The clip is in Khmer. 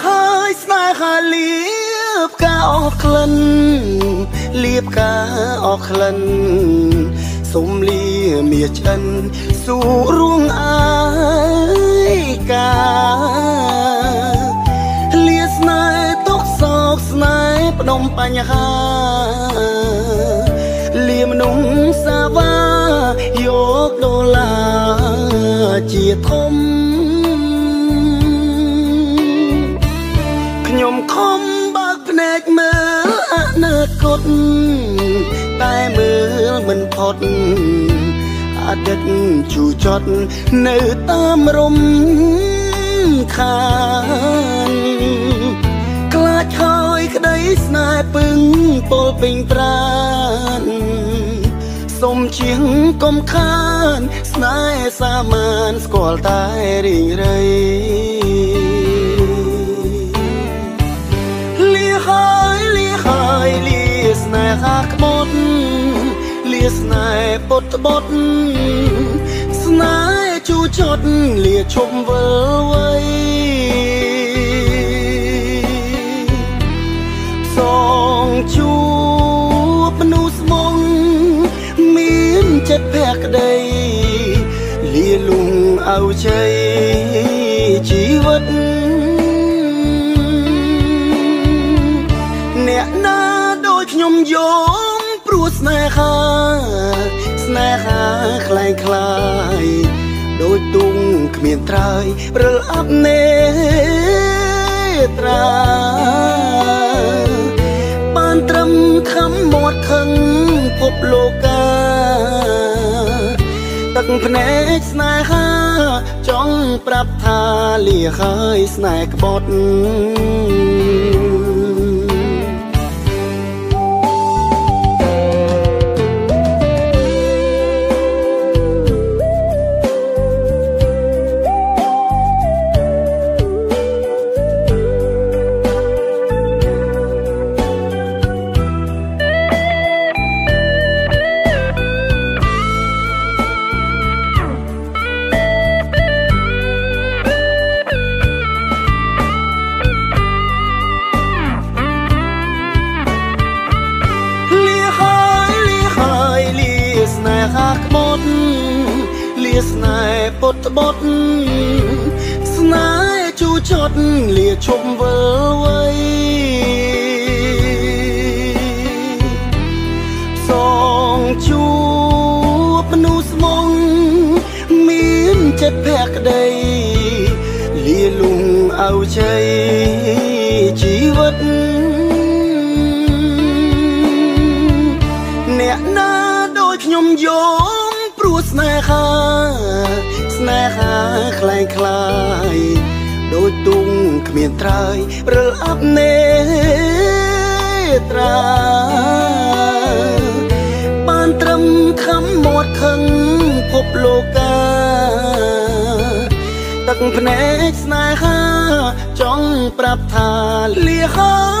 ហើយស្នេហាលៀបកាអស់ក្លិនលៀបកាអស់ក្លិនសុំលីមៀចិនសួររួងអាយកាលាស្នេហ៍ទុកសោកស្នេហ៍ផ្ដុំបញ្ហាលាមនុស្សសាវាយកដុល្លារជាធំ ខ្ញុំខំបើកភ្នែកមើលអនាគតតែមើលមិនផុតអតីតជូចត់នៅតាមរំខានខ្លាចហើយក្តីស្នេហ៍ពឹងពលពេញប្រានសុំជាងកុំខាន ស្នេហ៍សាមានស្គាល់តែរីងរៃ ស្នេហ៍ពុតបត់ស្នេហ៍ជូចត់លាឈប់វិលវ័យសងជួបមនុស្សស្មងមានចិត្តភក្តីលាលុងអៅជ័យជីវិតអ្នកណាដូចខ្ញុំយំព្រោះួស្នេហាស្នេហាខ្លែងខ្លាយដោយទុំគ្មានត្រើយព្រិលអប់នេត្រាបានត្រឹមខំមាត់ខឹងភពលោកាទឹកភ្នែកស្នេហាចង់ប្រាប់ថាលាហើយស្នេហ៍ក្បត់ ហាក្បត់លាស្នេហ៍ពុតបត់ស្នេហ៍ជូចត់លាឈប់វិលវ័យសងជួបមនុស្សស្មងមានចិត្តភក្តីលាលុងអៅជ័យជីវិតអ្នកណាដូច ខ្ញុំយំព្រោះស្នេហា ស្នេហាคล้ายคล้ายដូចទុងគ្មានត្រើយព្រិលអាប់នេត្រាបានត្រឹមខំមាត់ខឹងភពលោកាទឹកភ្នែកស្នេហា ចង់ប្រាប់ថាលាហើយ